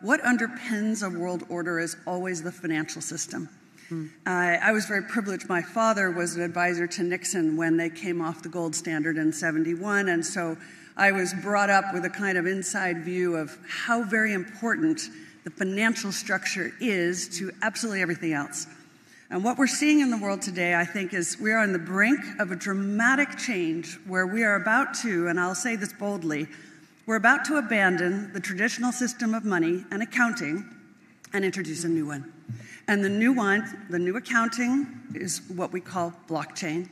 what underpins a world order is always the financial system. Mm. Uh, I was very privileged. My father was an advisor to Nixon when they came off the gold standard in 71. And so I was brought up with a kind of inside view of how very important the financial structure is to absolutely everything else. And what we're seeing in the world today, I think, is we are on the brink of a dramatic change where we are about to, and I'll say this boldly, we're about to abandon the traditional system of money and accounting and introduce a new one. And the new one, the new accounting, is what we call blockchain.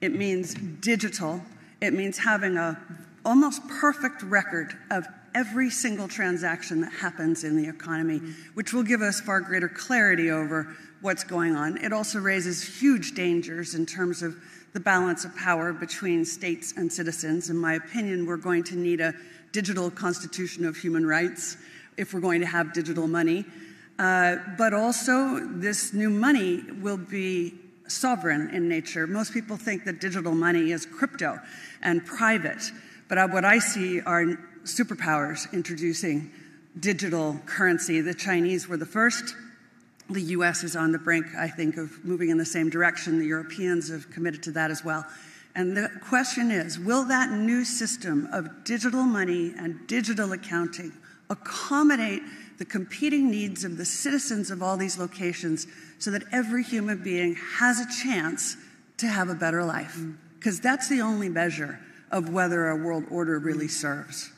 It means digital. It means having a almost perfect record of every single transaction that happens in the economy, which will give us far greater clarity over what's going on. It also raises huge dangers in terms of the balance of power between states and citizens. In my opinion, we're going to need a digital constitution of human rights if we're going to have digital money. Uh, but also, this new money will be sovereign in nature. Most people think that digital money is crypto and private, but uh, what I see are superpowers introducing digital currency. The Chinese were the first. The US is on the brink, I think, of moving in the same direction. The Europeans have committed to that as well. And the question is will that new system of digital money and digital accounting accommodate the competing needs of the citizens of all these locations so that every human being has a chance to have a better life. Because that's the only measure of whether a world order really serves.